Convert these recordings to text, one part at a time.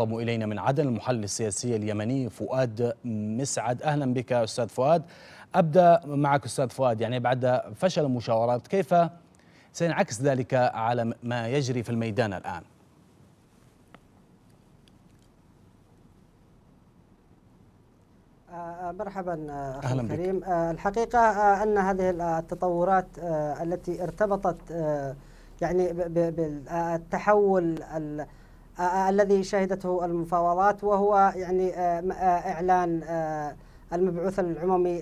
انضم إلينا من عدن المحلل السياسي اليمني فؤاد مسعد. أهلا بك أستاذ فؤاد. أبدأ معك أستاذ فؤاد يعني بعد فشل المشاورات كيف سينعكس ذلك على ما يجري في الميدان الآن؟ مرحبا أخي الكريم. الحقيقة أن هذه التطورات التي ارتبطت يعني بالتحول الذي شهدته المفاوضات وهو يعني إعلان المبعوث العمومي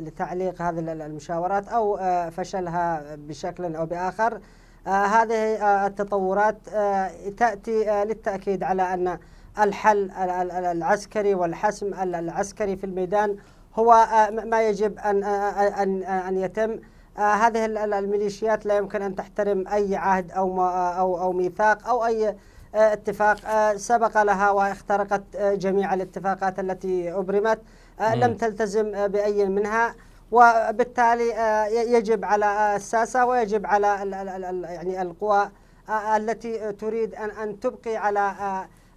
لتعليق هذه المشاورات أو فشلها بشكل أو بآخر. هذه التطورات تأتي للتأكيد على أن الحل العسكري والحسم العسكري في الميدان هو ما يجب أن أن أن يتم. هذه الميليشيات لا يمكن أن تحترم أي عهد أو أو أو ميثاق أو أي اتفاق سبق لها واخترقت جميع الاتفاقات التي أبرمت لم تلتزم بأي منها. وبالتالي يجب على الساسة ويجب على يعني القوى التي تريد أن أن تبقي على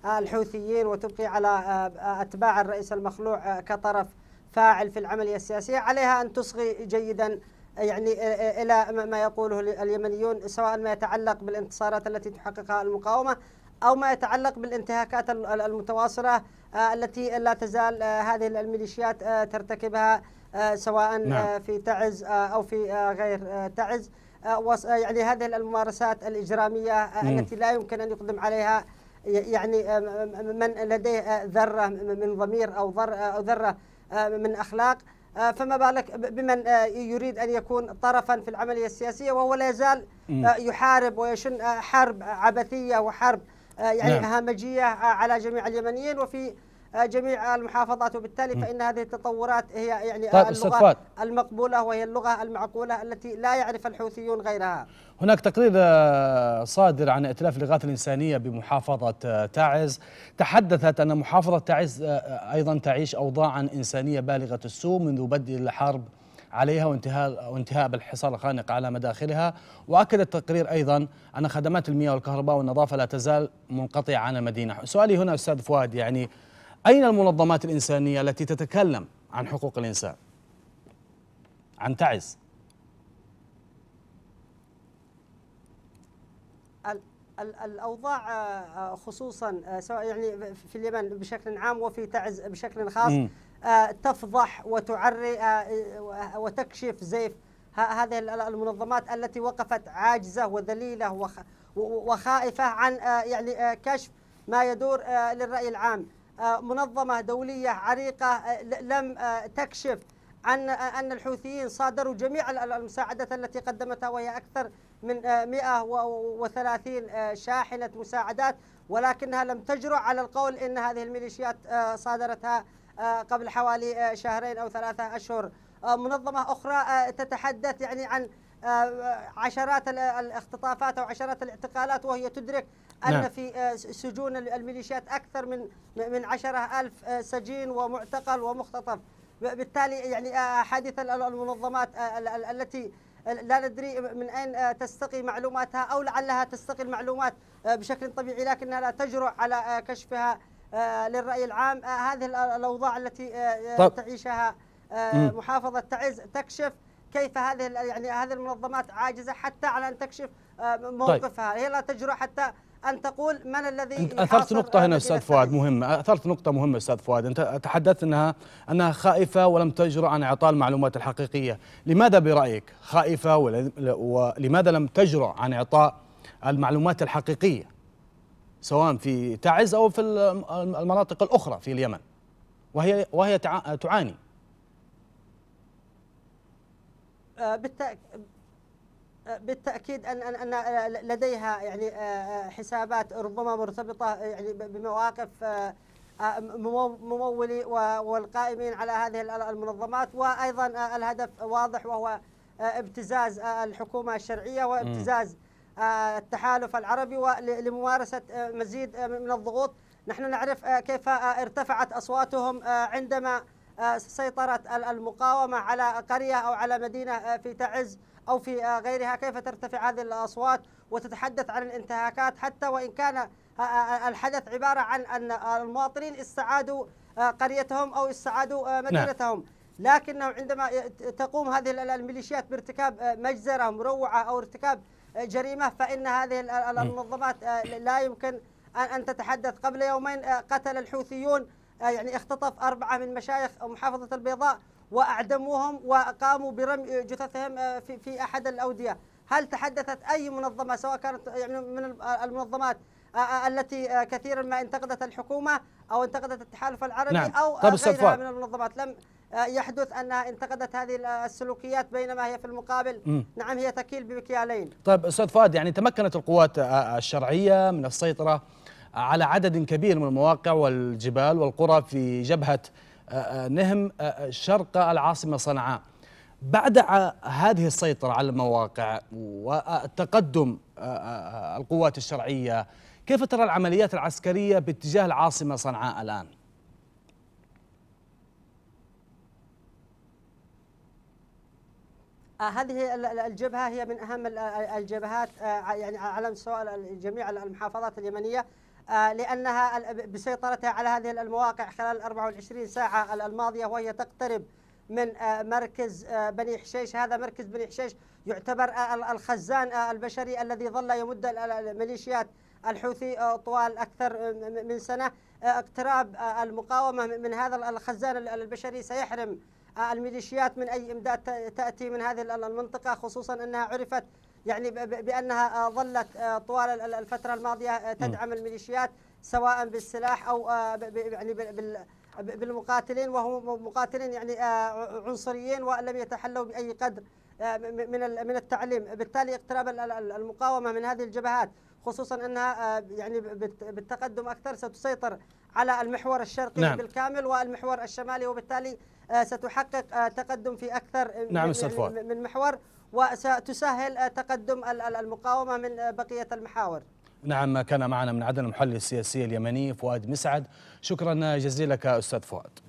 الحوثيين وتبقي على أتباع الرئيس المخلوع كطرف فاعل في العملية السياسيه عليها أن تصغي جيدا يعني إلى ما يقوله اليمنيون سواء ما يتعلق بالانتصارات التي تحققها المقاومة أو ما يتعلق بالانتهاكات المتواصلة التي لا تزال هذه الميليشيات ترتكبها سواء نعم. في تعز أو في غير تعز يعني هذه الممارسات الإجرامية م. التي لا يمكن أن يقدم عليها يعني من لديه ذرة من ضمير أو ذرة من أخلاق فما بالك بمن يريد أن يكون طرفا في العملية السياسية وهو لا يزال يحارب ويشن حرب عبثية وحرب يعني نعم. همجيه على جميع اليمنيين وفي جميع المحافظات. وبالتالي فإن هذه التطورات هي يعني طيب اللغة المقبولة وهي اللغة المعقولة التي لا يعرف الحوثيون غيرها. هناك تقرير صادر عن ائتلاف الإغاثة الإنسانية بمحافظة تعز. تحدثت أن محافظة تعز أيضا تعيش أوضاعا إنسانية بالغة السوء منذ بدء الحرب عليها وانتهاء وانتهاء بالحصار الخانق على مداخلها. واكد التقرير أيضا أن خدمات المياه والكهرباء والنظافة لا تزال منقطعة عن المدينة، سؤالي هنا أستاذ فؤاد يعني أين المنظمات الإنسانية التي تتكلم عن حقوق الإنسان؟ عن تعز. الأوضاع خصوصا سواء يعني في اليمن بشكل عام وفي تعز بشكل خاص م. تفضح وتعري وتكشف زيف. هذه المنظمات التي وقفت عاجزة وذليلة وخائفة عن يعني كشف ما يدور للرأي العام. منظمة دولية عريقة لم تكشف عن أن الحوثيين صادروا جميع المساعدات التي قدمتها وهي أكثر من 130 شاحنة مساعدات ولكنها لم تجرؤ على القول أن هذه الميليشيات صادرتها قبل حوالي شهرين أو ثلاثة أشهر منظمة أخرى تتحدث يعني عن عشرات الاختطافات أو عشرات الاعتقالات وهي تدرك أن نعم. في سجون الميليشيات أكثر من من عشرة ألف سجين ومعتقل ومختطف بالتالي يعني حادث المنظمات التي لا ندري من أين تستقي معلوماتها أو لعلها تستقي المعلومات بشكل طبيعي لكنها لا تجرؤ على كشفها للرأي العام. هذه الأوضاع التي طب. تعيشها محافظة تعز تكشف كيف هذه يعني هذه المنظمات عاجزة حتى على أن تكشف موقفها طيب. هي لا تجرؤ حتى أن تقول من الذي أنت أثرت نقطة هنا أستاذ فؤاد مهمة. أثرت نقطة مهمة أستاذ فؤاد. أنت تحدثت أنها أنها خائفة ولم تجرؤ عن إعطاء المعلومات الحقيقية. لماذا برأيك خائفة ولماذا لم تجرؤ عن إعطاء المعلومات الحقيقية؟ سواء في تعز أو في المناطق الأخرى في اليمن. وهي وهي تعاني. بالتاكيد بالتأكيد ان ان ان لديها يعني حسابات ربما مرتبطة يعني بمواقف ممولي والقائمين على هذه المنظمات وأيضا الهدف واضح وهو ابتزاز الحكومة الشرعية وابتزاز التحالف العربي ولممارسه مزيد من الضغوط نحن نعرف كيف ارتفعت أصواتهم عندما سيطرت المقاومة على قرية أو على مدينة في تعز أو في غيرها كيف ترتفع هذه الأصوات وتتحدث عن الانتهاكات حتى وإن كان الحدث عبارة عن أن المواطنين استعادوا قريتهم أو استعادوا نعم. مدينتهم نعم. لكنه عندما تقوم هذه الميليشيات بارتكاب مجزرة مروعة أو ارتكاب جريمة فإن هذه المنظمات لا يمكن أن تتحدث. قبل يومين قتل الحوثيون يعني اختطف أربعة من مشايخ محافظة البيضاء وأعدموهم وقاموا برمي جثثهم في, في أحد الأودية. هل تحدثت أي منظمة سواء كانت يعني من المنظمات التي كثيرا ما انتقدت الحكومة أو انتقدت التحالف العربي نعم. أو طيب غيرها من المنظمات؟ لم يحدث أنها انتقدت هذه السلوكيات بينما هي في المقابل م. نعم هي تكيل بمكيالين طيب أستاذ فؤاد يعني تمكنت القوات الشرعية من السيطرة على عدد كبير من المواقع والجبال والقرى في جبهة نهم شرق العاصمة صنعاء بعد هذه السيطرة على المواقع وتقدم القوات الشرعية كيف ترى العمليات العسكرية باتجاه العاصمة صنعاء الآن؟ هذه الجبهة هي من أهم الجبهات آه يعني على مستوى جميع المحافظات اليمنية آه لأنها بسيطرتها على هذه المواقع خلال 24 ساعة الماضية وهي تقترب من آه مركز آه بني حشيش. هذا مركز بني حشيش يعتبر آه الخزان آه البشري الذي ظل يمد الميليشيات الحوثي آه طوال أكثر من سنة. آه اقتراب آه المقاومة من هذا الخزان البشري سيحرم الميليشيات من أي إمداد تأتي من هذه المنطقة خصوصا أنها عرفت يعني بأنها ظلت طوال الفترة الماضية تدعم الميليشيات سواء بالسلاح أو يعني بالمقاتلين وهم مقاتلين يعني عنصريين ولم يتحلوا بأي قدر من من التعليم بالتالي اقتراب المقاومة من هذه الجبهات خصوصا أنها يعني بالتقدم أكثر ستسيطر على المحور الشرقي نعم. بالكامل والمحور الشمالي وبالتالي ستحقق تقدم في أكثر نعم من, من محور وستسهل تقدم المقاومة من بقية المحاور. نعم كان معنا من عدن المحلل السياسي اليمني فؤاد مسعد. شكرا جزيلا لك أستاذ فؤاد.